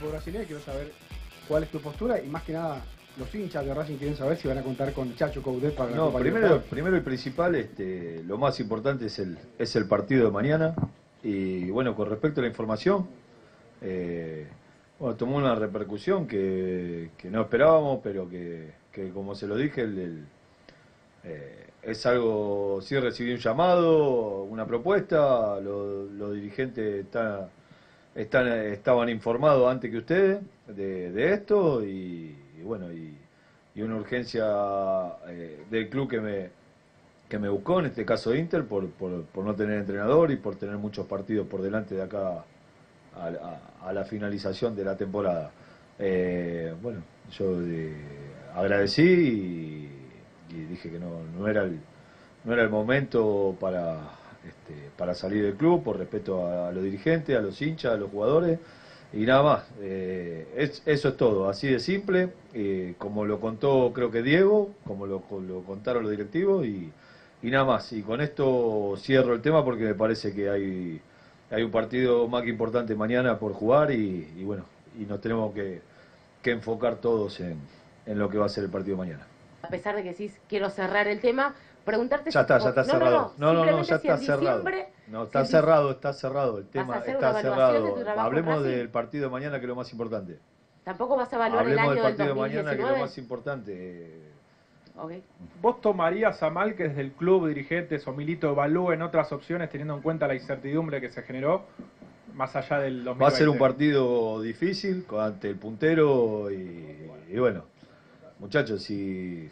fútbol brasileño. Quiero saber cuál es tu postura y más que nada los hinchas de Racing quieren saber si van a contar con Chacho Coudet para la No, Copa primero, primero y principal, este, lo más importante es el, es el partido de mañana. Y bueno, con respecto a la información, eh, bueno, tomó una repercusión que, que no esperábamos, pero que, que como se lo dije, el, el, eh, es algo, sí recibí un llamado, una propuesta, los, los dirigentes están, están, estaban informados antes que ustedes de, esto y, bueno, y, y una urgencia eh, del club que me, que me buscó, en este caso Inter, por, por, por no tener entrenador y por tener muchos partidos por delante de acá a, a- a la finalización de la temporada. Eh, bueno, yo eh, agradecí y, y dije que no, no, era el, no era el momento para, este, para salir del club, por respeto a, los dirigentes, a los hinchas, a los jugadores. Y nada más, eh, es- eso es todo, así de simple, eh, como lo contó creo que Diego, como lo, contaron los directivos y, y nada más. Y con esto cierro el tema porque me parece que hay, hay un partido más que importante mañana por jugar y, y bueno, y nos tenemos que, que enfocar todos en, en lo que va a ser el partido mañana. A pesar de que decís quiero cerrar el tema, preguntarte Ya si- está, ya está no, cerrado. No, no, no, ya si está cerrado. No, si está cerrado, está cerrado. El ¿Vas a tema está de cerrado. Hablemos del partido de mañana que es lo más importante. Tampoco vas a evaluar el Hablemos año del del partido de mañana que es lo 2019. más importante. Ok. ¿Vos tomarías a mal que desde el club, dirigentes o Milito evalúen otras opciones teniendo en cuenta la incertidumbre que se generó más allá del 2020? Va a ser un partido difícil con- ante el puntero y, y bueno, muchachos, si,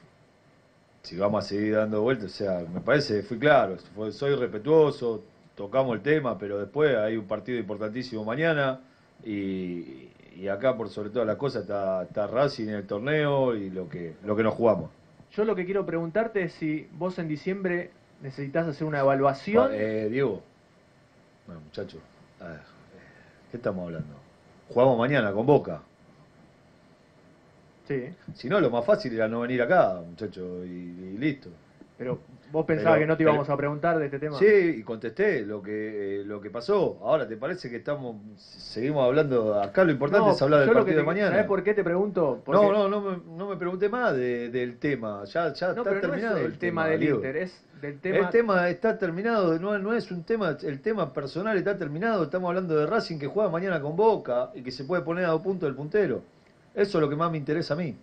si vamos a seguir dando vueltas, o sea, me parece, fui claro, fue- soy respetuoso, tocamos el tema, pero después hay un partido importantísimo mañana y, y acá por sobre todas las cosas está, está Racing en el torneo y lo que, lo que nos jugamos. Yo lo que quiero preguntarte es si vos en diciembre necesitas hacer una evaluación. Eh, Diego, bueno muchachos, ¿qué estamos hablando? Jugamos mañana con Boca. Sí, Si no, lo más fácil era no venir acá, muchachos, y, y listo. pero vos pensabas Pero- que no te íbamos pero- a preguntar de este tema. Sí, y contesté lo que eh, lo que pasó. Ahora, ¿te parece que estamos seguimos hablando? Acá lo importante No, es hablar del partido que de mañana. ¿Sabés por qué te pregunto? Porque- No, no, no me, no me pregunté más de- del tema. Ya, ya No, está terminado es el tema del. Inter, es del tema... El tema está terminado, no, no es un tema, el tema personal está terminado, estamos hablando de Racing que juega mañana con Boca y que se puede poner a dos puntos del puntero. Eso es lo que más me interesa a mí.